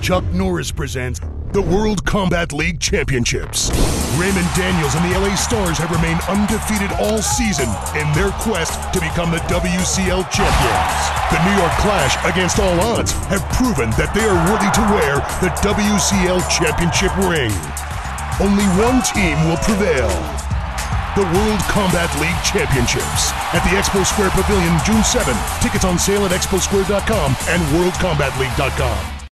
Chuck Norris presents the World Combat League Championships. Raymond Daniels and the LA Stars have remained undefeated all season in their quest to become the WCL champions. The New York Clash, against all odds, have proven that they are worthy to wear the WCL championship ring. Only one team will prevail. The World Combat League Championships at the Expo Square Pavilion June 7. Tickets on sale at exposquare.com and worldcombatleague.com.